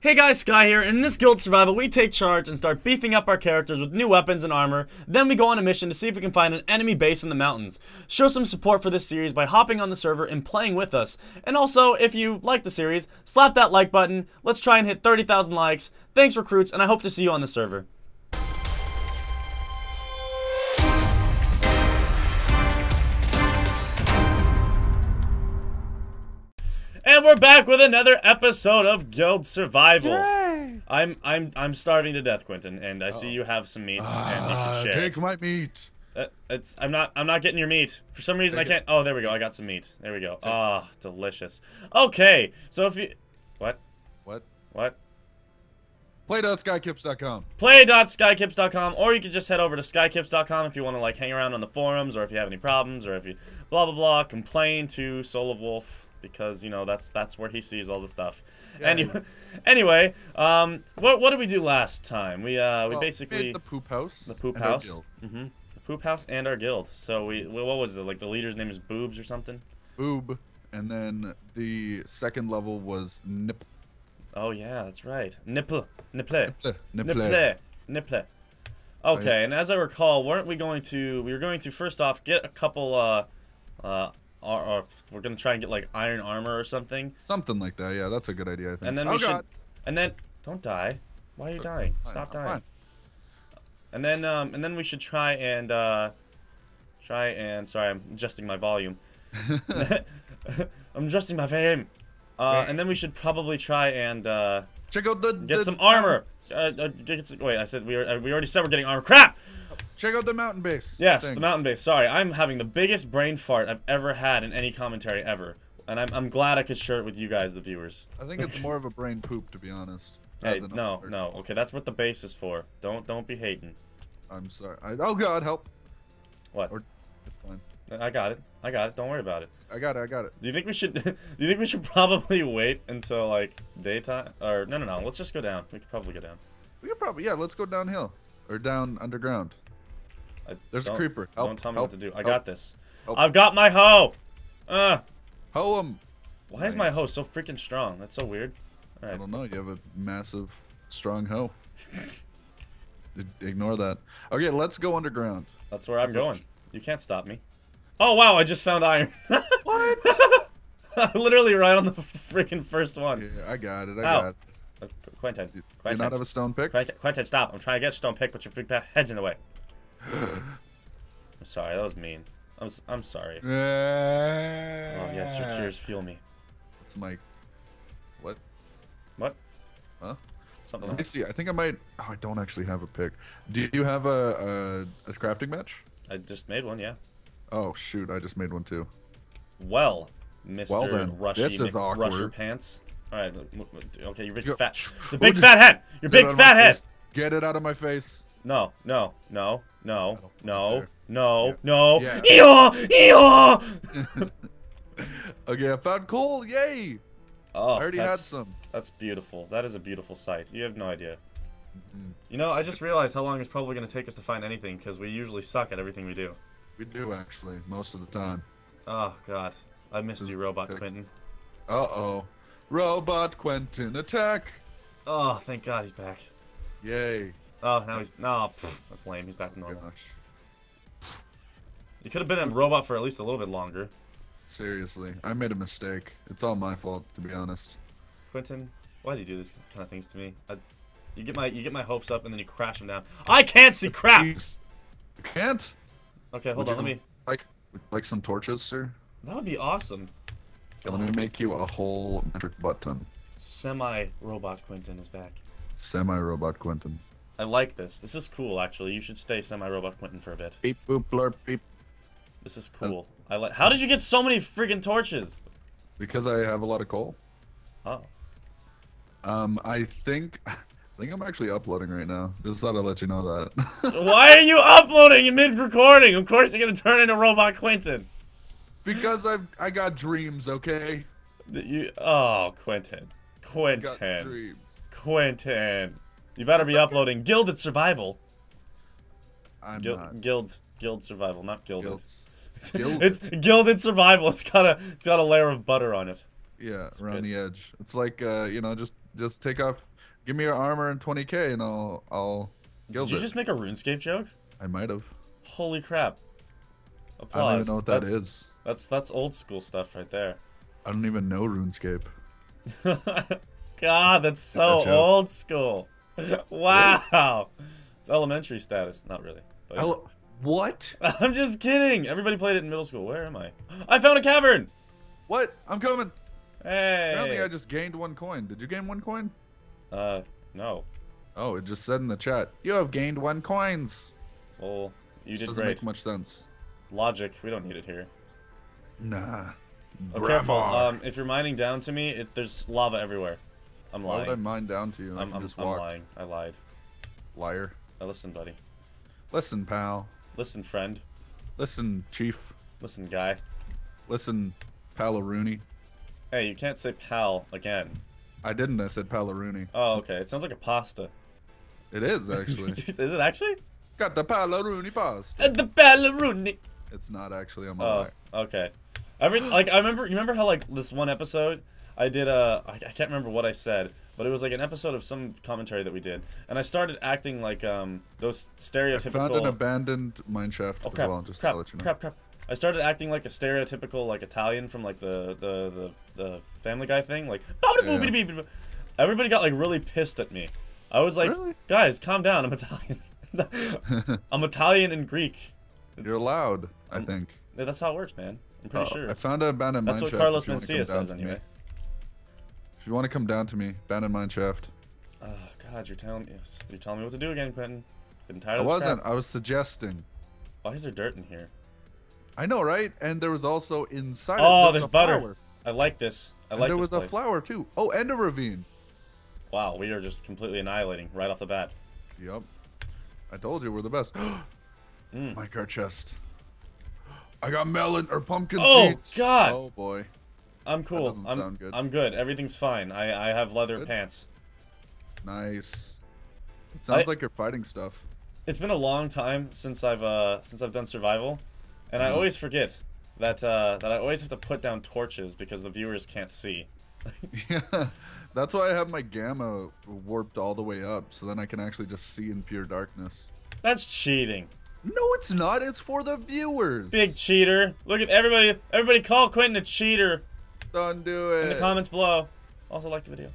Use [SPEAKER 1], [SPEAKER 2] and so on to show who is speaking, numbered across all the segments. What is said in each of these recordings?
[SPEAKER 1] Hey guys, Sky here, and in this guild survival, we take charge and start beefing up our characters with new weapons and armor, then we go on a mission to see if we can find an enemy base in the mountains. Show some support for this series by hopping on the server and playing with us. And also, if you like the series, slap that like button, let's try and hit 30,000 likes. Thanks recruits, and I hope to see you on the server. And we're back with another episode of Guild Survival.
[SPEAKER 2] Yay!
[SPEAKER 1] I'm I'm I'm starving to death, Quentin, and I see you have some meat, and you
[SPEAKER 2] Ah,
[SPEAKER 1] should share.
[SPEAKER 2] take my meat.
[SPEAKER 1] Uh, it's I'm not I'm not getting your meat. For some reason I
[SPEAKER 2] Take it.
[SPEAKER 1] can't. Oh, there we go. I got some meat. There we go. Ah, delicious. Okay, so if you what
[SPEAKER 2] What?
[SPEAKER 1] what
[SPEAKER 2] Play.skykipz.com.
[SPEAKER 1] play.skykipz.com or you can just head over to skykipz.com if you want to like hang around on the forums or if you have any problems or if you blah blah blah complain to Soul of Wolf because you know that's that's where he sees all the stuff.
[SPEAKER 2] Yeah,
[SPEAKER 1] anyway, anyway, um, what what did we do last time? We uh we
[SPEAKER 2] Well,
[SPEAKER 1] basically
[SPEAKER 2] the poop house.
[SPEAKER 1] the poop
[SPEAKER 2] and our
[SPEAKER 1] house.
[SPEAKER 2] guild.
[SPEAKER 1] Mm-hmm. The poop house and our guild. So we what was it like? The leader's name is Boobs or something.
[SPEAKER 2] Boob. And then the second level was nip.
[SPEAKER 1] Oh yeah, that's right. Nipple, nipple,
[SPEAKER 2] Nipple.
[SPEAKER 1] nipple, nipple. Okay, and as I recall, weren't we going to? We were going to first off get a couple. Uh, uh, or, or we're gonna try and get like iron armor or something,
[SPEAKER 2] Something like that. Yeah, that's a good idea. I think.
[SPEAKER 1] and then
[SPEAKER 2] oh,
[SPEAKER 1] we should. And then don't die. Why are you dying?
[SPEAKER 2] Fine,
[SPEAKER 1] Stop dying.
[SPEAKER 2] fine.
[SPEAKER 1] And then um, and then we should try and uh, try and sorry, I'm adjusting my volume. I'm adjusting my volume. Uh, and then we should probably try and uh,
[SPEAKER 2] Check out the.
[SPEAKER 1] get
[SPEAKER 2] the
[SPEAKER 1] some armor. Uh, uh, get some, wait, I said we were, uh, we already said we're getting armor. Crap!
[SPEAKER 2] Check out the mountain base.
[SPEAKER 1] Yes,
[SPEAKER 2] thing.
[SPEAKER 1] the mountain base. Sorry, I'm having the biggest brain fart I've ever had in any commentary ever, and I'm, I'm glad I could share it with you guys, the viewers.
[SPEAKER 2] I think it's more of a brain poop, to be honest.
[SPEAKER 1] Hey,
[SPEAKER 2] rather than a
[SPEAKER 1] no, no. Okay, that's what the base is for. Don't don't be hating.
[SPEAKER 2] I'm sorry. I, oh God, help.
[SPEAKER 1] What?
[SPEAKER 2] Or- It's fine.
[SPEAKER 1] I got it. I got it. Don't worry about it.
[SPEAKER 2] I got it. I got it.
[SPEAKER 1] Do you think we should? do you think we should probably wait until like daytime? Or no, no, no. Let's just go down. We could probably go down.
[SPEAKER 2] We could probably yeah. Let's go downhill or down underground.
[SPEAKER 1] I,
[SPEAKER 2] There's a creeper. Help,
[SPEAKER 1] don't tell me
[SPEAKER 2] help,
[SPEAKER 1] what to do. I
[SPEAKER 2] help,
[SPEAKER 1] got this. I've got my hoe. Uh,
[SPEAKER 2] Hoe 'em.
[SPEAKER 1] why is my hoe so freaking strong? That's so weird.
[SPEAKER 2] I don't know. You have a massive, strong hoe. Ignore that. Okay, let's go underground.
[SPEAKER 1] That's where I'm
[SPEAKER 2] That's
[SPEAKER 1] going. You can't stop me. Oh wow! I just found iron.
[SPEAKER 2] What?
[SPEAKER 1] Literally right on the freaking first one.
[SPEAKER 2] yeah, I got it. I
[SPEAKER 1] Ow.
[SPEAKER 2] got it.
[SPEAKER 1] Uh, Quentin.
[SPEAKER 2] Do you
[SPEAKER 1] Quentin.
[SPEAKER 2] not have a stone pick?
[SPEAKER 1] Quentin, Quentin, stop! I'm trying to get stone pick, but your big head's in the way. I'm sorry. That was mean. I'm I'm sorry.
[SPEAKER 2] oh
[SPEAKER 1] yes, your tears fuel me.
[SPEAKER 2] It's my. What?
[SPEAKER 1] What?
[SPEAKER 2] Huh?
[SPEAKER 1] Something.
[SPEAKER 2] Let me see. I think I might. Oh, I don't actually have a pick. Do you have a a, a crafting match?
[SPEAKER 1] I just made one. Yeah.
[SPEAKER 2] Oh shoot! I just made one too.
[SPEAKER 1] Well, Mr.
[SPEAKER 2] Well then,
[SPEAKER 1] Rushy
[SPEAKER 2] this is
[SPEAKER 1] Mc- Rusher. Pants. All right. Okay, your big fat. The big fat head. Your big
[SPEAKER 2] it out of my
[SPEAKER 1] fat head.
[SPEAKER 2] face. Get it out of my face.
[SPEAKER 1] No, no, no, no, no, no,
[SPEAKER 2] Yeah.
[SPEAKER 1] no.
[SPEAKER 2] Yeah.
[SPEAKER 1] Eeyore! Eeyore!
[SPEAKER 2] Okay, I found coal. Yay!
[SPEAKER 1] Oh,
[SPEAKER 2] I already had some.
[SPEAKER 1] That's beautiful. That is a beautiful sight. You have no idea.
[SPEAKER 2] Mhm.
[SPEAKER 1] You know, I just realized how long it's probably going to take us to find anything because we usually suck at everything we do.
[SPEAKER 2] We do actually most of the time.
[SPEAKER 1] Oh God, I missed
[SPEAKER 2] This-
[SPEAKER 1] you, Robot
[SPEAKER 2] okay.
[SPEAKER 1] Quentin.
[SPEAKER 2] Uh oh. Robot Quentin attack!
[SPEAKER 1] Oh, thank God he's back.
[SPEAKER 2] Yay!
[SPEAKER 1] Oh, now he's no. that's lame. He's back to normal.
[SPEAKER 2] Gosh.
[SPEAKER 1] You could have been a robot for at least a little bit longer,
[SPEAKER 2] Seriously, I made a mistake. It's all my fault, to be honest.
[SPEAKER 1] Quentin. Why do you do this kind of things to me? I, you get my you get my hopes up and then you crash them down. I can't see crap.
[SPEAKER 2] You can't?
[SPEAKER 1] Okay, hold
[SPEAKER 2] Would
[SPEAKER 1] on. Let me.
[SPEAKER 2] Like, like some torches, sir?
[SPEAKER 1] That would be awesome.
[SPEAKER 2] Okay, let me make you a whole metric button.
[SPEAKER 1] Semi robot Quentin is back.
[SPEAKER 2] Semi-robot Quentin.
[SPEAKER 1] I like this. This is cool, actually. You should stay semi-robot Quentin for a bit.
[SPEAKER 2] Beep boop blurp beep.
[SPEAKER 1] This is cool. I like. How did you get so many freaking torches?
[SPEAKER 2] Because I have a lot of coal.
[SPEAKER 1] Oh,
[SPEAKER 2] Um, I think, I think I'm actually uploading right now. Just thought I'd let you know that.
[SPEAKER 1] why are you uploading in mid-recording? Of course you're gonna turn into robot Quentin.
[SPEAKER 2] because I've I got dreams, okay?
[SPEAKER 1] You. Oh, Quentin. Quentin.
[SPEAKER 2] dreams.
[SPEAKER 1] Quentin. You better be uploading Gilded Survival.
[SPEAKER 2] I'm
[SPEAKER 1] Gil-
[SPEAKER 2] not.
[SPEAKER 1] Guild. Guild Survival, not Gilded. It's Gilded Survival. It's got a. It's got a layer of butter on it.
[SPEAKER 2] Yeah,
[SPEAKER 1] It's
[SPEAKER 2] around
[SPEAKER 1] good.
[SPEAKER 2] the edge. It's like uh, you know, just just take off. Give me your armor and 20k, and I'll I'll guild
[SPEAKER 1] Did you
[SPEAKER 2] it.
[SPEAKER 1] just make a RuneScape joke?
[SPEAKER 2] I might have.
[SPEAKER 1] Holy crap! Applause.
[SPEAKER 2] I don't even know what that
[SPEAKER 1] that's,
[SPEAKER 2] is.
[SPEAKER 1] That's that's old school stuff right there.
[SPEAKER 2] I don't even know RuneScape.
[SPEAKER 1] God, that's so
[SPEAKER 2] that
[SPEAKER 1] old school. Wow. It's elementary status. Not really. But
[SPEAKER 2] Hello. What?
[SPEAKER 1] I'm just kidding. Everybody played it in middle school. Where am I? I found a cavern.
[SPEAKER 2] What? I'm coming.
[SPEAKER 1] Hey.
[SPEAKER 2] Apparently, I just gained one coin. Did you gain one coin?
[SPEAKER 1] Uh, no.
[SPEAKER 2] Oh, it just said in the chat. You have gained one coins.
[SPEAKER 1] Well, you
[SPEAKER 2] This
[SPEAKER 1] did
[SPEAKER 2] doesn't
[SPEAKER 1] great.
[SPEAKER 2] make much sense.
[SPEAKER 1] Logic. We don't need it here.
[SPEAKER 2] Nah.
[SPEAKER 1] Oh, careful. Um, if you're mining down to me, it, there's lava everywhere. I'm
[SPEAKER 2] Why would I
[SPEAKER 1] lying.
[SPEAKER 2] mine down to you? I
[SPEAKER 1] I'm, I'm, I'm lying. I lied.
[SPEAKER 2] Liar.
[SPEAKER 1] Now listen, buddy.
[SPEAKER 2] Listen, pal.
[SPEAKER 1] Listen, friend.
[SPEAKER 2] Listen, chief.
[SPEAKER 1] Listen, guy.
[SPEAKER 2] Listen, Palarooney.
[SPEAKER 1] Hey, you can't say pal again.
[SPEAKER 2] I didn't. I said Palarooney.
[SPEAKER 1] Oh, okay. It sounds like a pasta.
[SPEAKER 2] It is actually.
[SPEAKER 1] Is it actually?
[SPEAKER 2] Got the Palarooney pasta.
[SPEAKER 1] Uh, the balleruni.
[SPEAKER 2] It's not actually. I'm a
[SPEAKER 1] Oh, okay. Every like I remember. You remember how like this one episode I did uh I, I can't remember what I said, but it was like an episode of some commentary that we did, and I started acting like um those
[SPEAKER 2] I found an abandoned mine shaft
[SPEAKER 1] oh
[SPEAKER 2] as
[SPEAKER 1] crap!
[SPEAKER 2] well. Just
[SPEAKER 1] crap!
[SPEAKER 2] to let you know.
[SPEAKER 1] Crap! Crap! I started acting like a stereotypical like Italian from like the the the, the Family Guy thing, like.
[SPEAKER 2] Yeah.
[SPEAKER 1] Everybody got like really pissed at me. I was like,
[SPEAKER 2] Really?
[SPEAKER 1] guys, calm down. I'm Italian. I'm Italian and Greek. It's-
[SPEAKER 2] You're allowed. I
[SPEAKER 1] Um,
[SPEAKER 2] think.
[SPEAKER 1] Yeah, That's how it works, man. I'm pretty
[SPEAKER 2] Oh,
[SPEAKER 1] sure.
[SPEAKER 2] I found an abandoned
[SPEAKER 1] That's
[SPEAKER 2] mine
[SPEAKER 1] what. Carlos Mencia says
[SPEAKER 2] to me. You want to come down to me, abandoned mine shaft.
[SPEAKER 1] Oh God, you're telling me you're telling me what to do again, Quentin. Getting tired
[SPEAKER 2] I wasn't.
[SPEAKER 1] crap.
[SPEAKER 2] I was suggesting.
[SPEAKER 1] Why is there dirt in here?
[SPEAKER 2] I know, right? And there was also inside.
[SPEAKER 1] Oh, there's
[SPEAKER 2] a
[SPEAKER 1] butter.
[SPEAKER 2] Flower.
[SPEAKER 1] I like this. I
[SPEAKER 2] And
[SPEAKER 1] like
[SPEAKER 2] there was a flower too. Oh, and a ravine.
[SPEAKER 1] Wow, we are just completely annihilating right off the bat.
[SPEAKER 2] Yep. I told you we're the best.
[SPEAKER 1] Mm.
[SPEAKER 2] My card chest. I got melon or pumpkin
[SPEAKER 1] Oh,
[SPEAKER 2] seeds.
[SPEAKER 1] God.
[SPEAKER 2] Oh boy.
[SPEAKER 1] I'm cool. I'm
[SPEAKER 2] good.
[SPEAKER 1] I'm good. Everything's fine. I I have leather
[SPEAKER 2] Good.
[SPEAKER 1] pants.
[SPEAKER 2] Nice. It sounds
[SPEAKER 1] I-
[SPEAKER 2] like you're fighting stuff.
[SPEAKER 1] It's been a long time since I've uh since I've done survival, and I
[SPEAKER 2] Mhm.
[SPEAKER 1] always forget that uh that I always have to put down torches because the viewers can't see.
[SPEAKER 2] Yeah. That's why I have my gamma warped all the way up, so then I can actually just see in pure darkness.
[SPEAKER 1] That's cheating.
[SPEAKER 2] No, it's not. It's for the viewers.
[SPEAKER 1] Big cheater. Look at everybody. Everybody call Quentin a cheater
[SPEAKER 2] Don't do it.
[SPEAKER 1] in the comments below. Also like the video.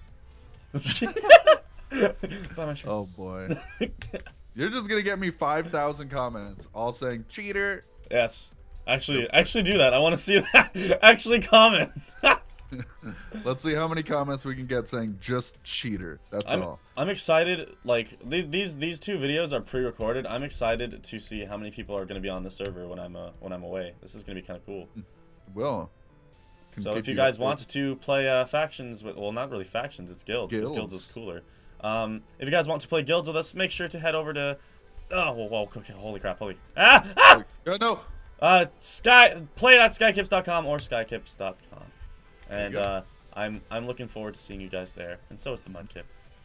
[SPEAKER 1] Buy my shirt.
[SPEAKER 2] Oh boy. You're just gonna get me 5,000 comments, all saying cheater.
[SPEAKER 1] Yes. Actually, actually do that. I want to see that. actually comment.
[SPEAKER 2] Let's see how many comments we can get saying just cheater. That's
[SPEAKER 1] I'm,
[SPEAKER 2] all.
[SPEAKER 1] I'm excited. Like these these these two videos are pre-recorded. I'm excited to see how many people are going to be on the server when I'm uh, when I'm away. This is going to be kind of cool.
[SPEAKER 2] Will.
[SPEAKER 1] So if you guys want to play uh, factions with, well, not really factions, it's guilds. guilds is cooler. Um, if you guys want to play guilds with us, make sure to head over to. Oh, whoa, whoa, okay, holy crap, holy. Ah, ah!
[SPEAKER 2] Uh, no.
[SPEAKER 1] Uh, Sky, play at skykipz.com or skykipz.com. And uh, I'm I'm looking forward to seeing you guys there. And so is the Mudkip.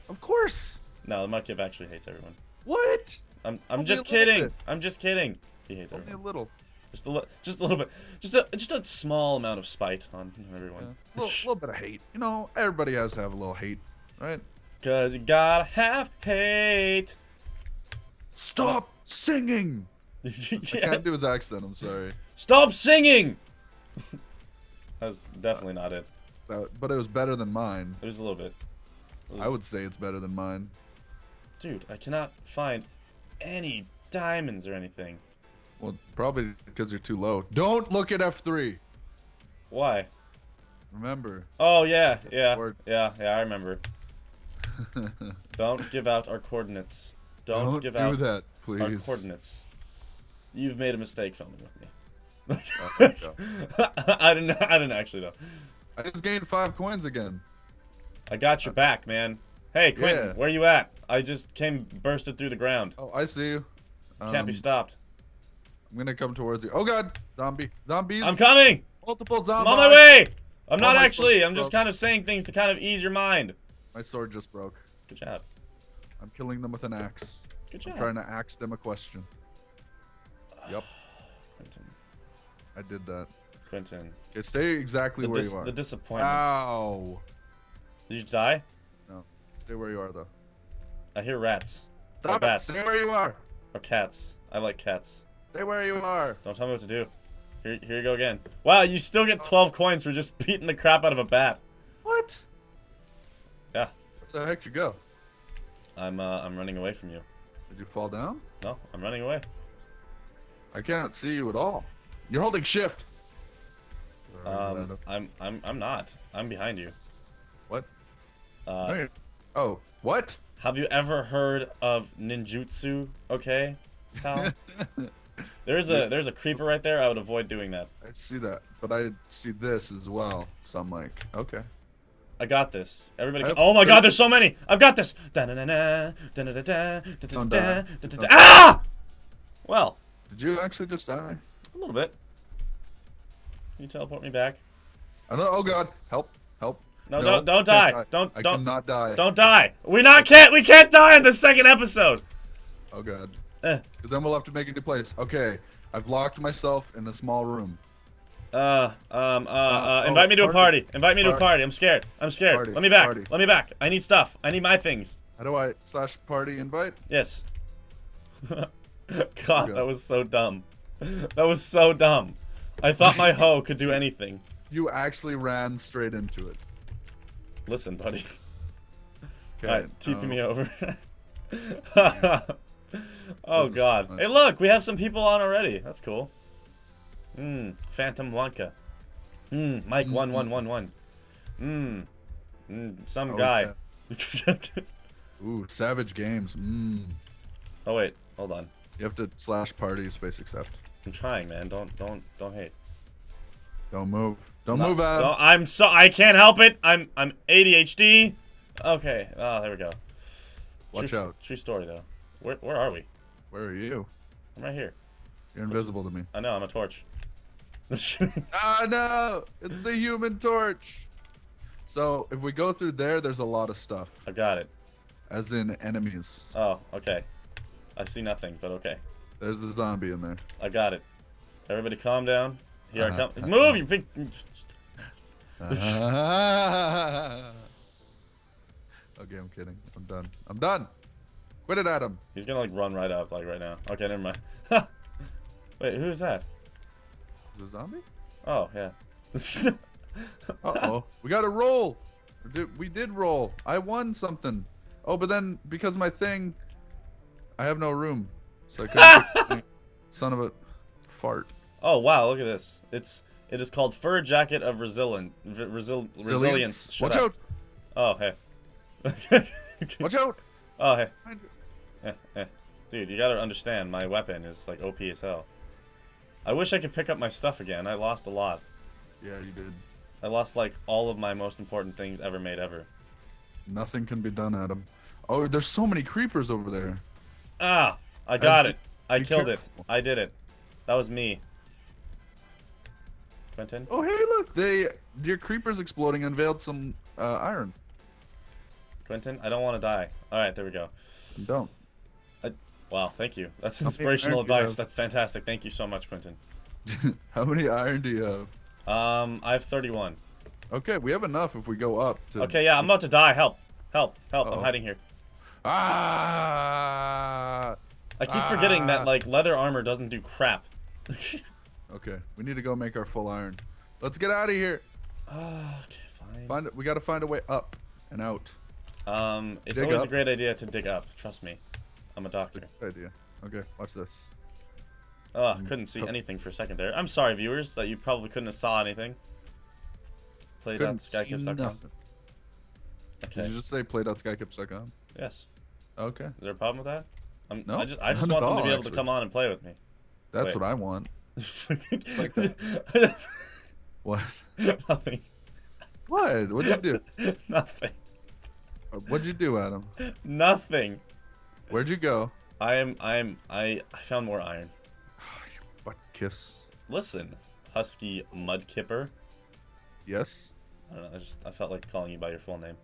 [SPEAKER 2] Of course.
[SPEAKER 1] No, the Mudkip actually hates everyone.
[SPEAKER 2] What?
[SPEAKER 1] I'm I'm
[SPEAKER 2] Only
[SPEAKER 1] just kidding.
[SPEAKER 2] bit.
[SPEAKER 1] I'm just kidding. He hates
[SPEAKER 2] Only a little.
[SPEAKER 1] Just a just a little bit. Just a just a small amount of spite on
[SPEAKER 2] Yeah.
[SPEAKER 1] everyone.
[SPEAKER 2] A little, little bit of hate. You know, everybody has to have a little hate, right?
[SPEAKER 1] Cause you gotta have hate.
[SPEAKER 2] Stop singing. I can't do his accent. I'm sorry.
[SPEAKER 1] Stop singing. That's definitely not it.
[SPEAKER 2] That- but it was better than mine.
[SPEAKER 1] It was a little bit. Was-
[SPEAKER 2] I would say it's better than mine.
[SPEAKER 1] Dude, I cannot find any diamonds or anything.
[SPEAKER 2] Well, probably because you're too low. Don't look at F3.
[SPEAKER 1] Why?
[SPEAKER 2] Remember.
[SPEAKER 1] Oh yeah, yeah, yeah, yeah. I remember. Don't give out our coordinates. Don't,
[SPEAKER 2] Don't
[SPEAKER 1] give
[SPEAKER 2] do
[SPEAKER 1] out
[SPEAKER 2] that,
[SPEAKER 1] our coordinates. You've made a mistake filming with me.
[SPEAKER 2] Uh.
[SPEAKER 1] I didn't. I didn't actually know.
[SPEAKER 2] I just gained five coins again.
[SPEAKER 1] I got your back, man. Hey, Quentin,
[SPEAKER 2] Yeah.
[SPEAKER 1] where you at? I just came bursted through the ground.
[SPEAKER 2] Oh, I see you.
[SPEAKER 1] Can't be
[SPEAKER 2] Um,
[SPEAKER 1] stopped.
[SPEAKER 2] I'm gonna come towards you. Oh god, zombie, zombies.
[SPEAKER 1] I'm coming.
[SPEAKER 2] Multiple zombies.
[SPEAKER 1] I'm on my way. I'm
[SPEAKER 2] Oh,
[SPEAKER 1] not actually. I'm just
[SPEAKER 2] broke.
[SPEAKER 1] kind of saying things to kind of ease your mind.
[SPEAKER 2] My sword just broke.
[SPEAKER 1] Good job.
[SPEAKER 2] I'm killing them with an axe.
[SPEAKER 1] Good job.
[SPEAKER 2] I'm trying to axe them a question. Yep,
[SPEAKER 1] Quentin.
[SPEAKER 2] I did that.
[SPEAKER 1] Quentin.
[SPEAKER 2] Okay, stay exactly
[SPEAKER 1] The,
[SPEAKER 2] where you are.
[SPEAKER 1] the disappointment.
[SPEAKER 2] Ow.
[SPEAKER 1] Did you die?
[SPEAKER 2] No. Stay where you are, though.
[SPEAKER 1] I hear rats. Or
[SPEAKER 2] Stop it.
[SPEAKER 1] bats.
[SPEAKER 2] Stay where you are.
[SPEAKER 1] Or cats. I like cats.
[SPEAKER 2] Stay where you are.
[SPEAKER 1] Don't tell me what to do. Here, here you go again. Wow, you still get 12 coins for just beating the crap out of a bat.
[SPEAKER 2] What?
[SPEAKER 1] Yeah.
[SPEAKER 2] Where the heck you go?
[SPEAKER 1] I'm, uh, I'm running away from you.
[SPEAKER 2] Did you fall down?
[SPEAKER 1] No, I'm running away.
[SPEAKER 2] I can't see you at all. You're holding shift.
[SPEAKER 1] Um, I'm, I'm, I'm not. I'm behind you.
[SPEAKER 2] What?
[SPEAKER 1] Uh,
[SPEAKER 2] oh, what?
[SPEAKER 1] have you ever heard of ninjutsu? Okay, pal. There's a, there's a creeper right there. I would avoid doing that.
[SPEAKER 2] I see that, but I see this as well. So I'm like, okay.
[SPEAKER 1] I got this. Everybody.
[SPEAKER 2] I
[SPEAKER 1] Can... Oh my God! There's so many. I've got this. Da-na-na-na, da-na-da-da,
[SPEAKER 2] Don't
[SPEAKER 1] da-da-da,
[SPEAKER 2] die.
[SPEAKER 1] da-da-da.
[SPEAKER 2] Don't-
[SPEAKER 1] Ah! Well,
[SPEAKER 2] Did you actually just die?
[SPEAKER 1] a little bit. Can you teleport me back?
[SPEAKER 2] I don't. Oh God! Help! Help!
[SPEAKER 1] No,
[SPEAKER 2] No,
[SPEAKER 1] don't, don't die.
[SPEAKER 2] die.
[SPEAKER 1] Don't,
[SPEAKER 2] I
[SPEAKER 1] don't,
[SPEAKER 2] cannot die.
[SPEAKER 1] don't die. We not can't. We can't die in the second episode.
[SPEAKER 2] Oh God!
[SPEAKER 1] Eh.
[SPEAKER 2] Because then we'll have to make a new place. Okay, I've locked myself in a small room.
[SPEAKER 1] Uh, um, uh, uh,
[SPEAKER 2] oh,
[SPEAKER 1] invite me to a
[SPEAKER 2] party.
[SPEAKER 1] party. Invite me to a
[SPEAKER 2] Party.
[SPEAKER 1] party. I'm scared. I'm scared.
[SPEAKER 2] Party.
[SPEAKER 1] Let me back.
[SPEAKER 2] Party.
[SPEAKER 1] Let me back. I need stuff. I need my things.
[SPEAKER 2] How do I slash party invite?
[SPEAKER 1] Yes. God,
[SPEAKER 2] Okay.
[SPEAKER 1] that was so dumb. That was so dumb. I thought my hoe could do anything.
[SPEAKER 2] You actually ran straight into it.
[SPEAKER 1] Listen, buddy.
[SPEAKER 2] Okay.
[SPEAKER 1] Alright, TP
[SPEAKER 2] um,
[SPEAKER 1] me over. oh god. Hey look, we have some people on already. That's cool. Mmm, Phantom Blanca. Mmm, Mike
[SPEAKER 2] mm-hmm.
[SPEAKER 1] one
[SPEAKER 2] one
[SPEAKER 1] one one. one mm. Mmm. Mm, some
[SPEAKER 2] Oh,
[SPEAKER 1] guy.
[SPEAKER 2] Ooh, Savage Games. Mmm.
[SPEAKER 1] oh wait, hold on.
[SPEAKER 2] You have to slash party space accept.
[SPEAKER 1] I'm trying, man. Don't don't don't hate.
[SPEAKER 2] Don't move. Don't
[SPEAKER 1] No,
[SPEAKER 2] move out.
[SPEAKER 1] no, I'm so I can't help it. I'm I'm ADHD. Okay. Oh, there we go.
[SPEAKER 2] Watch
[SPEAKER 1] true,
[SPEAKER 2] out.
[SPEAKER 1] True story though. Where where are we?
[SPEAKER 2] Where are you?
[SPEAKER 1] I'm right here.
[SPEAKER 2] You're invisible to me.
[SPEAKER 1] I know. I'm a torch.
[SPEAKER 2] Ah no! It's the Human Torch. So if we go through there, there's a lot of stuff,
[SPEAKER 1] I got it.
[SPEAKER 2] as in enemies.
[SPEAKER 1] Oh, okay. I see nothing, but okay.
[SPEAKER 2] There's a zombie in there.
[SPEAKER 1] I got it. Everybody calm down. Here I
[SPEAKER 2] Uh-huh.
[SPEAKER 1] come. Move, you big.
[SPEAKER 2] Ah. okay, I'm kidding. I'm done. I'm done. Quit it, Adam.
[SPEAKER 1] He's gonna like run right up, like right now. Okay, never mind. Wait, who's that?
[SPEAKER 2] Is it a zombie?
[SPEAKER 1] Oh, yeah.
[SPEAKER 2] Uh oh. we got to roll. We did roll. I won something. Oh, but then because of my thing, I have no room. So I couldn't. Son of a fart.
[SPEAKER 1] oh, wow, look at this. It's it is called Fur Jacket of Resilient resil- Resilience. Shut
[SPEAKER 2] Watch
[SPEAKER 1] up.
[SPEAKER 2] out.
[SPEAKER 1] Oh, hey.
[SPEAKER 2] Watch out.
[SPEAKER 1] oh, hey. Eh, eh. Dude, you gotta understand, my weapon is like OP as hell. I wish I could pick up my stuff again. I lost a lot.
[SPEAKER 2] Yeah, you did.
[SPEAKER 1] I lost like all of my most important things ever made ever.
[SPEAKER 2] Nothing can be done, Adam. Oh, there's so many creepers over there.
[SPEAKER 1] Ah, I got
[SPEAKER 2] should
[SPEAKER 1] it. I killed
[SPEAKER 2] careful.
[SPEAKER 1] it. I did it. That was me. Quentin?
[SPEAKER 2] Oh, hey, look. They, your creepers exploding unveiled some uh, iron.
[SPEAKER 1] Quentin, I don't want to die. All right, there we go.
[SPEAKER 2] Don't.
[SPEAKER 1] Wow, thank you. That's inspirational
[SPEAKER 2] iron do you
[SPEAKER 1] advice. That's fantastic. Thank you so much, Quentin.
[SPEAKER 2] How many iron do you have?
[SPEAKER 1] Um, I have 31.
[SPEAKER 2] Okay, we have enough if we go up. To...
[SPEAKER 1] Okay, yeah, I'm about to die. Help. Help. Help. I'm
[SPEAKER 2] Uh-oh.
[SPEAKER 1] hiding here.
[SPEAKER 2] Ah.
[SPEAKER 1] I keep forgetting
[SPEAKER 2] Ah.
[SPEAKER 1] that, like, leather armor doesn't do crap.
[SPEAKER 2] Okay, we need to go make our full iron. Let's get out of here.
[SPEAKER 1] Ah, okay, fine.
[SPEAKER 2] Find it. We got to find a way up and out.
[SPEAKER 1] Um, it's
[SPEAKER 2] Dig
[SPEAKER 1] always a great idea to dig up. Trust me. I'm a doctor.
[SPEAKER 2] Good idea. Okay, watch this.
[SPEAKER 1] Oh, couldn't see
[SPEAKER 2] Oh.
[SPEAKER 1] anything for a second there. I'm sorry, viewers, that you probably couldn't have saw anything.
[SPEAKER 2] Play.skykipz.com.
[SPEAKER 1] Okay.
[SPEAKER 2] Did you just say play.skykipz.com?
[SPEAKER 1] Yes.
[SPEAKER 2] Okay,
[SPEAKER 1] Is there a problem with that? I'm,
[SPEAKER 2] No,
[SPEAKER 1] I just, I just want them to be
[SPEAKER 2] all,
[SPEAKER 1] able to come on and play with me.
[SPEAKER 2] that's
[SPEAKER 1] Wait.
[SPEAKER 2] what I want.
[SPEAKER 1] like.
[SPEAKER 2] What?
[SPEAKER 1] Nothing.
[SPEAKER 2] What? What'd you do?
[SPEAKER 1] Nothing.
[SPEAKER 2] What'd you do, Adam?
[SPEAKER 1] Nothing.
[SPEAKER 2] Where'd you go?
[SPEAKER 1] I am. I am. I. I found more iron.
[SPEAKER 2] What kiss?
[SPEAKER 1] Listen, husky mudkipper.
[SPEAKER 2] Yes.
[SPEAKER 1] I don't know. I just. I felt like calling you by your full name.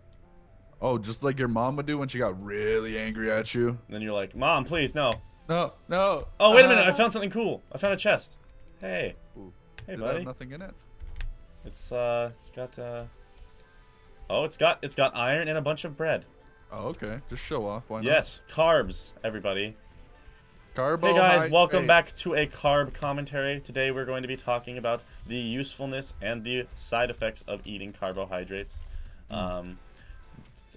[SPEAKER 2] Oh, just like your mom would do when she got really angry at you.
[SPEAKER 1] And then you're like, Mom, please, no.
[SPEAKER 2] No, no.
[SPEAKER 1] Oh, wait a minute. I
[SPEAKER 2] Ah.
[SPEAKER 1] found something cool. I found a chest. Hey.
[SPEAKER 2] Ooh.
[SPEAKER 1] Hey,
[SPEAKER 2] Did
[SPEAKER 1] buddy.
[SPEAKER 2] nothing in it?
[SPEAKER 1] It's uh. It's got uh. Oh, it's got it's got iron and a bunch of bread.
[SPEAKER 2] Oh, okay. Just show off. Why not?
[SPEAKER 1] Yes, carbs, everybody.
[SPEAKER 2] Carbo.
[SPEAKER 1] Hey guys, welcome back to a carb commentary. Today we're going to be talking about the usefulness and the side effects of eating carbohydrates.
[SPEAKER 2] Hmm.
[SPEAKER 1] Um,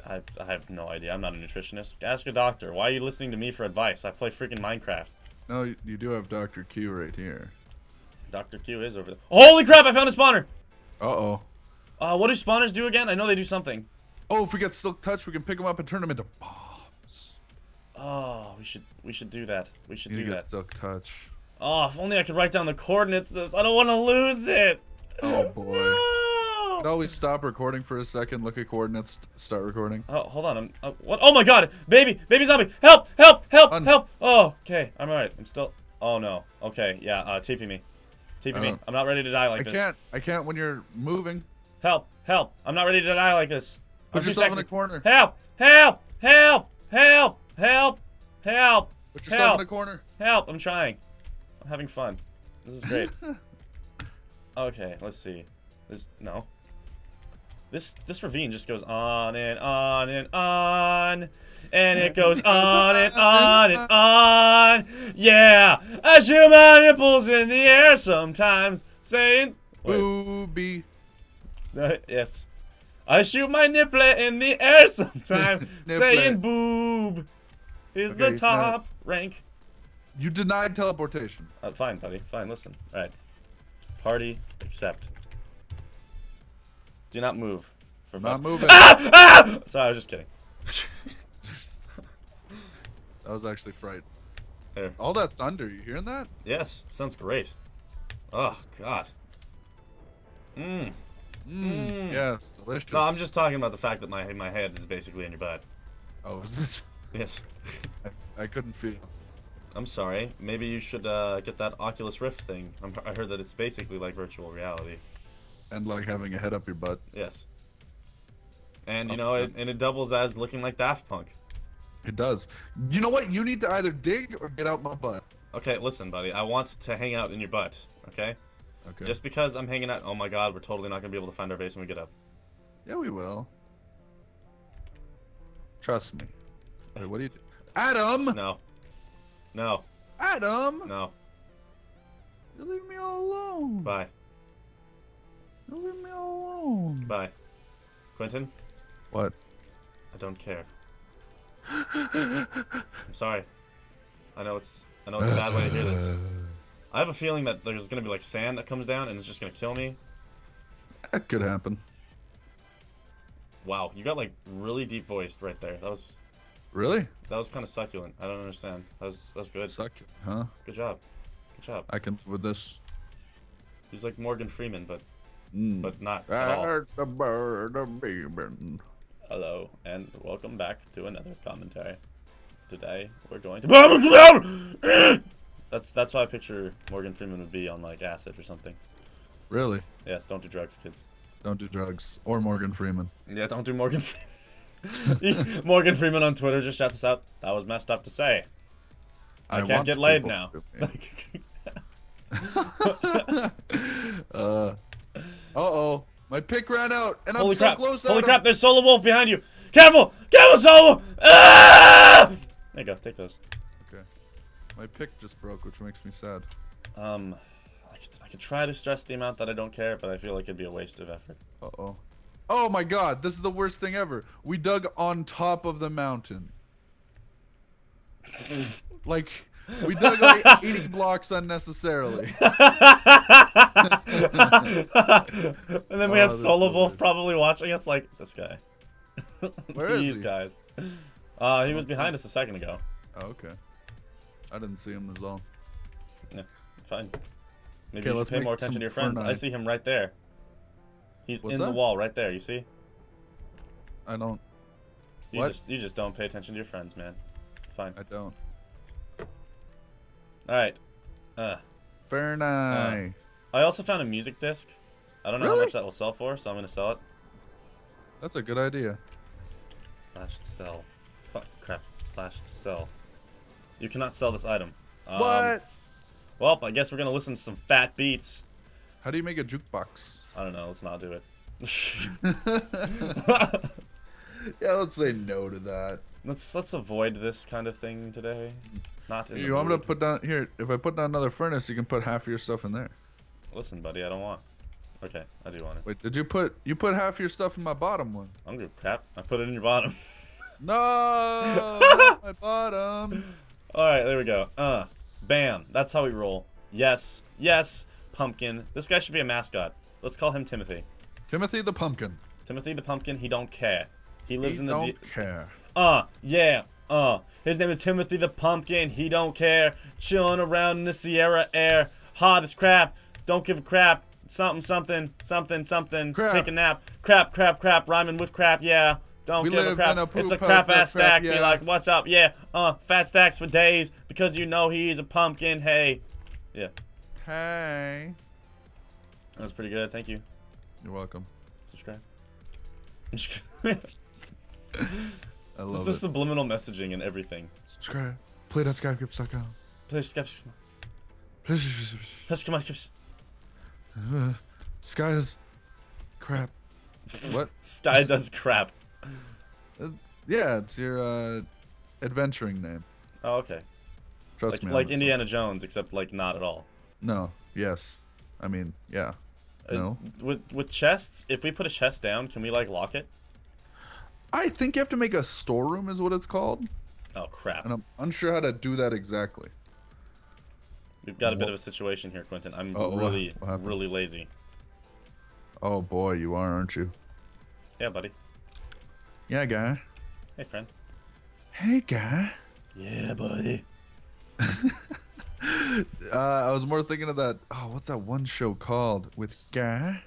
[SPEAKER 1] I, I have no idea. I'm not a nutritionist. Ask a doctor. Why are you listening to me for advice? I play freaking Minecraft.
[SPEAKER 2] No, you, you do have Dr. Q right here.
[SPEAKER 1] Dr. Q is over there. Holy crap! I found a spawner.
[SPEAKER 2] Uh oh.
[SPEAKER 1] Uh, what do spawners do again? I know they do something.
[SPEAKER 2] Oh, if we get Silk Touch, we can pick them up and turn them into bombs.
[SPEAKER 1] Oh, we should we should do that. We should
[SPEAKER 2] You
[SPEAKER 1] do
[SPEAKER 2] get
[SPEAKER 1] that.
[SPEAKER 2] Silk Touch.
[SPEAKER 1] Oh, if only I could write down the coordinates. This I don't want to lose it.
[SPEAKER 2] Oh boy.
[SPEAKER 1] No!
[SPEAKER 2] Could always stop recording for a second, look at coordinates, start recording.
[SPEAKER 1] Oh, hold on. I'm, uh, what? Oh my god! Baby! Baby zombie! Help! Help! Help!
[SPEAKER 2] Run.
[SPEAKER 1] Help! Oh, okay. I'm alright. I'm still. Oh no. Okay, yeah. Uh, TP me. TP me. I'm not ready to die like
[SPEAKER 2] I
[SPEAKER 1] this.
[SPEAKER 2] I can't, I can't when you're moving.
[SPEAKER 1] Help! Help! I'm not ready to die like this.
[SPEAKER 2] Put
[SPEAKER 1] I'm
[SPEAKER 2] yourself in
[SPEAKER 1] sexy.
[SPEAKER 2] a corner.
[SPEAKER 1] Help! Help! Help! Help! Help! Help!
[SPEAKER 2] Put yourself
[SPEAKER 1] Help!
[SPEAKER 2] in a corner.
[SPEAKER 1] Help! I'm trying. I'm having fun. This is great. okay, let's see. This no. This this ravine just goes on and on and on. And it goes on and on and on. Yeah! I shoot my nipples in the air sometimes, saying Wait.
[SPEAKER 2] Booby.
[SPEAKER 1] Yes. I shoot my nipple in the air sometime, saying boob is
[SPEAKER 2] Okay,
[SPEAKER 1] the top rank.
[SPEAKER 2] You denied teleportation.
[SPEAKER 1] Uh, fine, buddy. Fine, listen. Alright. Party, accept. Do not move. For
[SPEAKER 2] Not moving.
[SPEAKER 1] Ah! Ah! Sorry, I was just kidding.
[SPEAKER 2] That was actually fright.
[SPEAKER 1] There.
[SPEAKER 2] All that thunder, you hearing that?
[SPEAKER 1] Yes, sounds great. Oh, God. Mmm.
[SPEAKER 2] Mmm.
[SPEAKER 1] Mm.
[SPEAKER 2] Yes, delicious.
[SPEAKER 1] No, I'm just talking about the fact that my my head is basically in your butt.
[SPEAKER 2] Oh, is it?
[SPEAKER 1] Yes.
[SPEAKER 2] I couldn't feel.
[SPEAKER 1] I'm sorry. Maybe you should uh, get that Oculus Rift thing. I'm, I heard that it's basically like virtual reality.
[SPEAKER 2] And like having a head up your butt.
[SPEAKER 1] Yes. And you know, it, and it doubles as looking like Daft Punk.
[SPEAKER 2] It does. You know what? You need to either dig or get out my butt.
[SPEAKER 1] Okay, listen, buddy. I want to hang out in your butt. Okay.
[SPEAKER 2] Okay.
[SPEAKER 1] Just because I'm hanging out. Oh my God, we're totally not gonna be able to find our base when we get up.
[SPEAKER 2] Yeah, we will. Trust me. Wait, what do you do? Adam!
[SPEAKER 1] No. No.
[SPEAKER 2] Adam!
[SPEAKER 1] No.
[SPEAKER 2] You leave me all alone.
[SPEAKER 1] Bye.
[SPEAKER 2] You leave me all alone.
[SPEAKER 1] Bye. Quentin,
[SPEAKER 2] What?
[SPEAKER 1] I don't care. I'm sorry. I know it's. I know it's a bad way to hear this. I have a feeling that there's gonna be like sand that comes down and it's just gonna kill me.
[SPEAKER 2] That could happen.
[SPEAKER 1] Wow, you got like really deep voiced right there. That was
[SPEAKER 2] Really?
[SPEAKER 1] that was kind of succulent. I don't understand. That was that was good.
[SPEAKER 2] Suck huh?
[SPEAKER 1] Good job. Good job.
[SPEAKER 2] I can live with this.
[SPEAKER 1] He's like Morgan Freeman, but
[SPEAKER 2] Mm.
[SPEAKER 1] but not at all.
[SPEAKER 2] Art the bird of Beeben.
[SPEAKER 1] Hello and welcome back to another commentary. Today we're going to. That's that's how I picture Morgan Freeman would be on like acid or something.
[SPEAKER 2] Really?
[SPEAKER 1] Yes, don't do drugs, kids.
[SPEAKER 2] Don't do drugs. Or Morgan Freeman.
[SPEAKER 1] Yeah, don't do Morgan. Freeman. Morgan Freeman on Twitter just shouts us out. That was messed up to say. I, can't get laid now.
[SPEAKER 2] uh oh. My pick ran out, and I'm
[SPEAKER 1] Holy
[SPEAKER 2] so
[SPEAKER 1] crap!
[SPEAKER 2] close.
[SPEAKER 1] Holy crap! There's Solo Wolf behind you. Careful! Careful, Solo! Ah! There you go. Take those.
[SPEAKER 2] Okay. My pick just broke, which makes me sad.
[SPEAKER 1] Um, I could, I could try to stress the amount that I don't care, but I feel like it'd be a waste of effort.
[SPEAKER 2] Uh oh. Oh my god, this is the worst thing ever. We dug on top of the mountain. like, we dug like 80 blocks unnecessarily.
[SPEAKER 1] and then we
[SPEAKER 2] Oh,
[SPEAKER 1] have
[SPEAKER 2] that's
[SPEAKER 1] Solo
[SPEAKER 2] the
[SPEAKER 1] Wolf
[SPEAKER 2] worst.
[SPEAKER 1] probably watching us like this guy.
[SPEAKER 2] Where is
[SPEAKER 1] These
[SPEAKER 2] he?
[SPEAKER 1] guys. Uh, he was
[SPEAKER 2] Okay.
[SPEAKER 1] behind us a second ago.
[SPEAKER 2] Oh, okay. I didn't see him as well. Yeah.
[SPEAKER 1] Fine. Maybe
[SPEAKER 2] Okay,
[SPEAKER 1] you
[SPEAKER 2] let's
[SPEAKER 1] pay more attention to your friends. I see him right there. He's
[SPEAKER 2] What's
[SPEAKER 1] in the wall right there. You see?
[SPEAKER 2] I don't.
[SPEAKER 1] You
[SPEAKER 2] What?
[SPEAKER 1] just you just don't pay attention to your friends, man. Fine.
[SPEAKER 2] I don't.
[SPEAKER 1] All right. Uh,
[SPEAKER 2] Fair night.
[SPEAKER 1] I also found a music disc. I don't know how much that will sell for, so I'm gonna sell it.
[SPEAKER 2] That's a good idea.
[SPEAKER 1] Slash sell. Fuck crap. Slash sell. You cannot sell this item. Um,
[SPEAKER 2] what?
[SPEAKER 1] Well, I guess we're gonna listen to some fat beats.
[SPEAKER 2] How do you make a jukebox?
[SPEAKER 1] I don't know. Let's not do it.
[SPEAKER 2] yeah, let's say no to that.
[SPEAKER 1] Let's let's avoid this kind of thing today. Not in the
[SPEAKER 2] You want me to put down here? If I put down another furnace, you can put half of your stuff in there.
[SPEAKER 1] Listen, buddy, I don't want. Okay, I do want it.
[SPEAKER 2] Wait, did you put you put half of your stuff in my bottom one?
[SPEAKER 1] I'm good. Crap. I put it in your bottom.
[SPEAKER 2] No, my bottom.
[SPEAKER 1] All right, there we go. Uh, bam. That's how we roll. Yes, yes. Pumpkin. This guy should be a mascot. Let's call him Timothy.
[SPEAKER 2] Timothy the pumpkin.
[SPEAKER 1] Timothy the pumpkin. He don't care. He lives
[SPEAKER 2] He
[SPEAKER 1] in the.
[SPEAKER 2] don't care.
[SPEAKER 1] Uh, yeah, uh. His name is Timothy the Pumpkin. He don't care. Chilling around in the Sierra air. Hot as crap. Don't give a crap. Something, something, something, something.
[SPEAKER 2] Crap.
[SPEAKER 1] Take a nap. Crap, crap, crap. Rhyming with crap, yeah. Don't
[SPEAKER 2] We
[SPEAKER 1] give a crap.
[SPEAKER 2] a
[SPEAKER 1] it's a crap ass stack. Be like, what's up? Yeah, uh, fat stacks for days because you know he's a pumpkin. Hey. Yeah,
[SPEAKER 2] Hey.
[SPEAKER 1] that was pretty good. Thank you.
[SPEAKER 2] You're welcome.
[SPEAKER 1] Subscribe.
[SPEAKER 2] I love
[SPEAKER 1] the
[SPEAKER 2] it.
[SPEAKER 1] subliminal messaging and everything.
[SPEAKER 2] Subscribe. Play.skykipz.com.
[SPEAKER 1] Please, skip.
[SPEAKER 2] Please.
[SPEAKER 1] Please, come on.
[SPEAKER 2] Uh, Sky is crap. What?
[SPEAKER 1] Sky does crap.
[SPEAKER 2] Uh, yeah, it's your uh, adventuring name.
[SPEAKER 1] Oh, okay.
[SPEAKER 2] Trust
[SPEAKER 1] Like,
[SPEAKER 2] me.
[SPEAKER 1] like
[SPEAKER 2] this one.
[SPEAKER 1] Indiana Jones, except like not at all.
[SPEAKER 2] No. Yes. I mean, yeah.
[SPEAKER 1] Is-
[SPEAKER 2] No.
[SPEAKER 1] With with chests, if we put a chest down, can we like lock it?
[SPEAKER 2] I think you have to make a storeroom, is what it's called,
[SPEAKER 1] Oh crap!
[SPEAKER 2] and I'm unsure how to do that exactly.
[SPEAKER 1] We've got a bit of a situation here, Quentin. I'm
[SPEAKER 2] Uh-oh,
[SPEAKER 1] really, really lazy.
[SPEAKER 2] Oh boy, you are, aren't you?
[SPEAKER 1] Yeah, buddy.
[SPEAKER 2] Yeah, guy.
[SPEAKER 1] Hey, friend.
[SPEAKER 2] Hey, guy.
[SPEAKER 1] Yeah, buddy.
[SPEAKER 2] Uh, I was more thinking of that. Oh, what's that one show called with guy?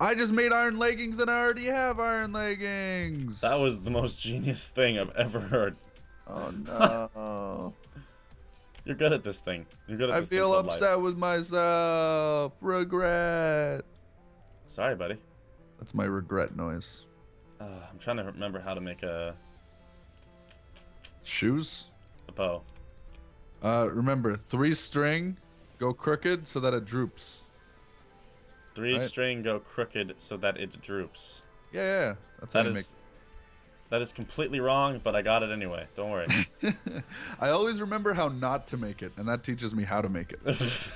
[SPEAKER 2] I just made iron leggings and I already have iron leggings.
[SPEAKER 1] That was the most genius thing I've ever heard.
[SPEAKER 2] Oh no.
[SPEAKER 1] You're good at this thing. You're good at
[SPEAKER 2] I
[SPEAKER 1] this thing I
[SPEAKER 2] feel
[SPEAKER 1] called life.
[SPEAKER 2] upset with myself. Regret.
[SPEAKER 1] Sorry, buddy.
[SPEAKER 2] That's my regret noise.
[SPEAKER 1] Uh, I'm trying to remember how to make a,
[SPEAKER 2] Shoes.
[SPEAKER 1] a bow.
[SPEAKER 2] Uh, remember, three string, go crooked so that it droops.
[SPEAKER 1] Three
[SPEAKER 2] Right.
[SPEAKER 1] string go crooked so that it droops.
[SPEAKER 2] Yeah, yeah. That's how
[SPEAKER 1] That
[SPEAKER 2] you
[SPEAKER 1] is that is completely wrong, but I got it anyway. Don't worry.
[SPEAKER 2] I always remember how not to make it, and that teaches me how to make it.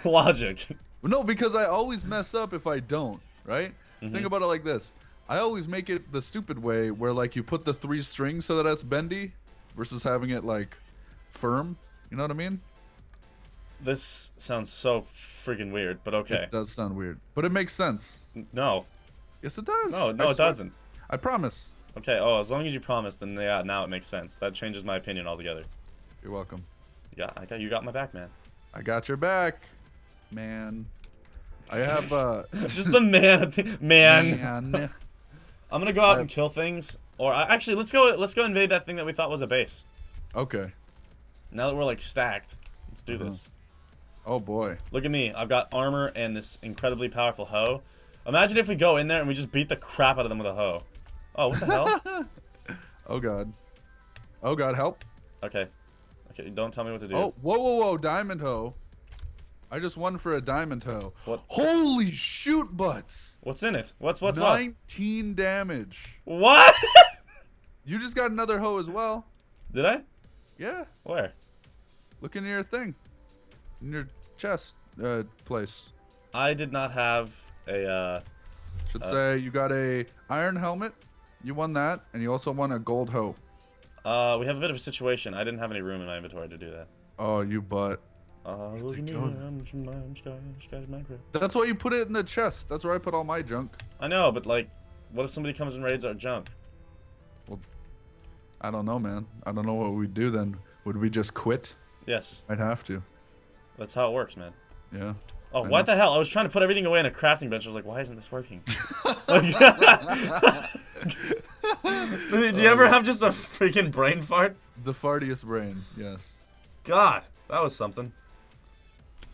[SPEAKER 1] Logic.
[SPEAKER 2] No, because I always mess up if I don't, right?
[SPEAKER 1] Mm-hmm.
[SPEAKER 2] Think about it like this. I always make it the stupid way where like you put the three strings so that it's bendy versus having it like firm. You know what I mean?
[SPEAKER 1] This sounds so freaking weird, but okay.
[SPEAKER 2] It does sound weird, but it makes sense.
[SPEAKER 1] No,
[SPEAKER 2] Yes, it does.
[SPEAKER 1] no,
[SPEAKER 2] I
[SPEAKER 1] no, it
[SPEAKER 2] swear.
[SPEAKER 1] doesn't.
[SPEAKER 2] I promise.
[SPEAKER 1] Okay. Oh, as long as you promise, then yeah, now it makes sense. That changes my opinion altogether.
[SPEAKER 2] You're welcome.
[SPEAKER 1] Got, I got, you got my back, man.
[SPEAKER 2] I got your back, man. I have uh
[SPEAKER 1] Just the man, man.
[SPEAKER 2] man.
[SPEAKER 1] I'm gonna go out and kill things, or I, actually, let's go. Let's go invade that thing that we thought was a base.
[SPEAKER 2] Okay.
[SPEAKER 1] Now that we're like stacked, let's do
[SPEAKER 2] Uh-huh.
[SPEAKER 1] this.
[SPEAKER 2] Oh boy.
[SPEAKER 1] Look at me. I've got armor and this incredibly powerful hoe. Imagine if we go in there and we just beat the crap out of them with a hoe. Oh, what the hell?
[SPEAKER 2] Oh god. Oh god, help.
[SPEAKER 1] Okay. Okay, don't tell me what to do.
[SPEAKER 2] Oh, whoa, whoa, whoa, diamond hoe. I just won for a diamond hoe.
[SPEAKER 1] What?
[SPEAKER 2] Holy shoot butts!
[SPEAKER 1] What's in it? What's what's what?
[SPEAKER 2] 19 damage.
[SPEAKER 1] What?
[SPEAKER 2] You just got another hoe as well.
[SPEAKER 1] Did I?
[SPEAKER 2] Yeah.
[SPEAKER 1] Where?
[SPEAKER 2] Look in your thing. In your chest uh, place.
[SPEAKER 1] I did not have a uh
[SPEAKER 2] Should
[SPEAKER 1] Uh.
[SPEAKER 2] say you got a iron helmet. You won that, and you also won a gold hoe.
[SPEAKER 1] uh we have a bit of a situation. I didn't have any room in my inventory to do that.
[SPEAKER 2] Oh, you butt.
[SPEAKER 1] Uh.
[SPEAKER 2] That's why you put it in the chest. That's where I put all my junk.
[SPEAKER 1] I know, but like what if somebody comes and raids our junk?
[SPEAKER 2] Well, I don't know, man. I don't know what we'd do then. Would we just quit?
[SPEAKER 1] Yes.
[SPEAKER 2] I'd have to.
[SPEAKER 1] That's how it works, man.
[SPEAKER 2] Yeah.
[SPEAKER 1] Oh,
[SPEAKER 2] I
[SPEAKER 1] what
[SPEAKER 2] know.
[SPEAKER 1] the hell? I was trying to put everything away in a crafting bench. I was like, why isn't this working? Do you ever have just a freaking brain fart?
[SPEAKER 2] The fartiest brain. Yes.
[SPEAKER 1] God, that was something.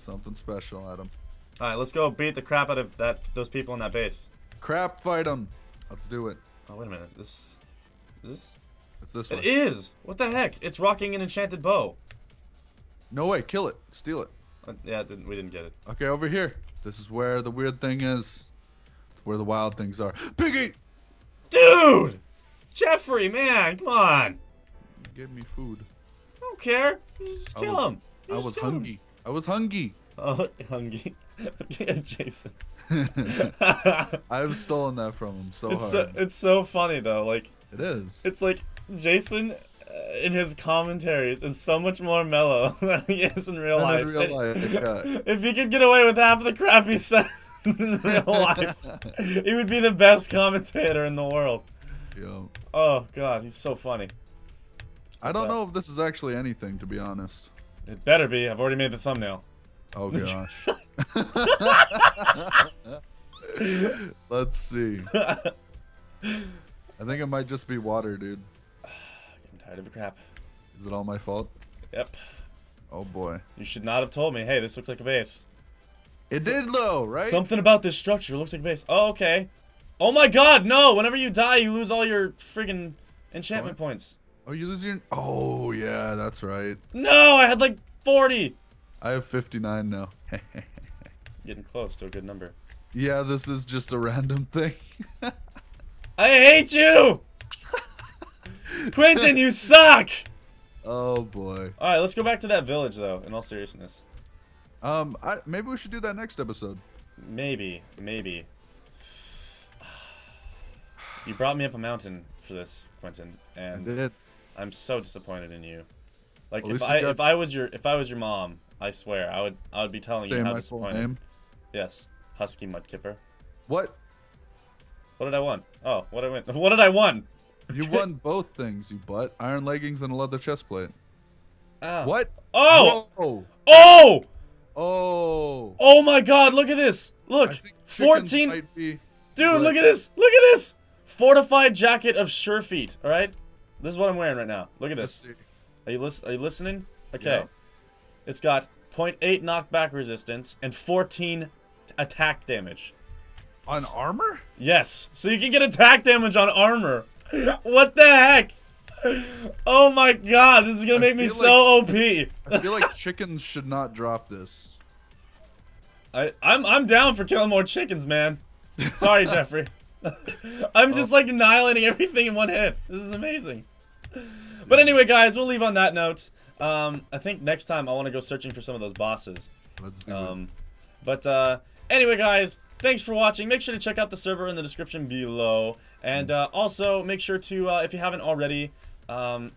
[SPEAKER 2] Something special, Adam.
[SPEAKER 1] All right, let's go beat the crap out of that those people in that base.
[SPEAKER 2] Crap, fight them. Let's do it.
[SPEAKER 1] Oh wait a minute, this, is this?
[SPEAKER 2] It's this one.
[SPEAKER 1] It is. What the heck? It's rocking an enchanted bow.
[SPEAKER 2] No way. Kill it. Steal it.
[SPEAKER 1] Uh, yeah, it didn't, we didn't get it.
[SPEAKER 2] Okay, over here. This is where the weird thing is. It's where the wild things are. Piggy!
[SPEAKER 1] Dude! Jeffrey, man, come on.
[SPEAKER 2] Give me food.
[SPEAKER 1] I don't care. Just
[SPEAKER 2] I
[SPEAKER 1] kill
[SPEAKER 2] was-
[SPEAKER 1] him.
[SPEAKER 2] I was
[SPEAKER 1] hungry. him.
[SPEAKER 2] I was hungry.
[SPEAKER 1] Oh, hungry. Jason.
[SPEAKER 2] I've stolen that from him so
[SPEAKER 1] it's so,
[SPEAKER 2] hard.
[SPEAKER 1] it's so funny though. Like
[SPEAKER 2] it is.
[SPEAKER 1] it's like Jason uh, in his commentaries is so much more mellow than he is in real life.
[SPEAKER 2] in real life, yeah.
[SPEAKER 1] If he could get away with half of the crap he says in real life, he would be the best commentator in the world.
[SPEAKER 2] Yo.
[SPEAKER 1] Oh god, he's so funny.
[SPEAKER 2] I don't
[SPEAKER 1] So-
[SPEAKER 2] know if this is actually anything, to be honest.
[SPEAKER 1] It better be. I've already made the thumbnail.
[SPEAKER 2] Oh gosh. Let's see. I think it might just be water, dude.
[SPEAKER 1] I'm tired of the crap.
[SPEAKER 2] Is it all my fault?
[SPEAKER 1] Yep.
[SPEAKER 2] Oh boy.
[SPEAKER 1] You should not have told me. Hey, this looks like a base.
[SPEAKER 2] It did though, right?
[SPEAKER 1] Something about this structure looks like a base. Oh, okay. Oh my god, no! Whenever you die, you lose all your friggin' enchantment points.
[SPEAKER 2] Oh, you lose your. Oh yeah, that's right.
[SPEAKER 1] No, I had like 40!
[SPEAKER 2] I have 59 now.
[SPEAKER 1] Getting close to a good number.
[SPEAKER 2] yeah, this is just a random thing.
[SPEAKER 1] I hate you! Quentin, you suck!
[SPEAKER 2] oh boy.
[SPEAKER 1] Alright, let's go back to that village, though, in all seriousness.
[SPEAKER 2] Um, I, maybe we should do that next episode.
[SPEAKER 1] Maybe, maybe. You brought me up a mountain for this, Quentin,
[SPEAKER 2] I
[SPEAKER 1] and
[SPEAKER 2] did.
[SPEAKER 1] I'm so disappointed in you. Like
[SPEAKER 2] At
[SPEAKER 1] if I
[SPEAKER 2] got-
[SPEAKER 1] if I was your if I was your mom, I swear I would I would be telling
[SPEAKER 2] Say
[SPEAKER 1] you how
[SPEAKER 2] my full
[SPEAKER 1] disappointed.
[SPEAKER 2] name.
[SPEAKER 1] Yes, Husky Mudkipper.
[SPEAKER 2] What?
[SPEAKER 1] What did I won? Oh, what did I win? What did I won?
[SPEAKER 2] You won both things, you butt. Iron leggings and a leather chest plate.
[SPEAKER 1] Oh.
[SPEAKER 2] What?
[SPEAKER 1] Oh!
[SPEAKER 2] Whoa.
[SPEAKER 1] Oh!
[SPEAKER 2] Oh.
[SPEAKER 1] Oh my God! Look at this! Look,
[SPEAKER 2] I think
[SPEAKER 1] 14.
[SPEAKER 2] might be-
[SPEAKER 1] Dude,
[SPEAKER 2] What?
[SPEAKER 1] look at this! Look at this! Fortified jacket of sure feet. All right, this is what I'm wearing right now. Look at this. Are you lis- Are you listening? Okay.
[SPEAKER 2] Yeah.
[SPEAKER 1] It's got 0.8 knockback resistance and 14 attack damage.
[SPEAKER 2] On armor?
[SPEAKER 1] Yes, so you can get attack damage on armor. what the heck? Oh my god, this is gonna
[SPEAKER 2] I
[SPEAKER 1] make me
[SPEAKER 2] feel
[SPEAKER 1] so OP.
[SPEAKER 2] I feel like chickens should not drop this.
[SPEAKER 1] I, I'm I'm down for killing more chickens, man. Sorry, Jeffrey. I'm just oh. like annihilating everything in one hit. This is amazing. But anyway, guys, we'll leave on that note. Um, I think next time I want to go searching for some of those bosses.
[SPEAKER 2] Let's do it.
[SPEAKER 1] Um, but uh, anyway, guys, thanks for watching. Make sure to check out the server in the description below, and uh, also make sure to, uh, if you haven't already, um,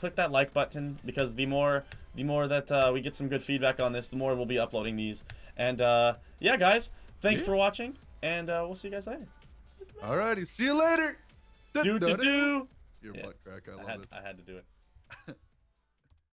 [SPEAKER 1] click that like button because the more the more that uh, we get some good feedback on this, the more we'll be uploading these. And uh, yeah, guys, thanks
[SPEAKER 2] Yeah.
[SPEAKER 1] for watching, and uh, we'll see you guys later.
[SPEAKER 2] Alrighty, see you later.
[SPEAKER 1] Do do do.
[SPEAKER 2] Your
[SPEAKER 1] Yes.
[SPEAKER 2] butt crack, I
[SPEAKER 1] I
[SPEAKER 2] love
[SPEAKER 1] had,
[SPEAKER 2] it.
[SPEAKER 1] I had to do it.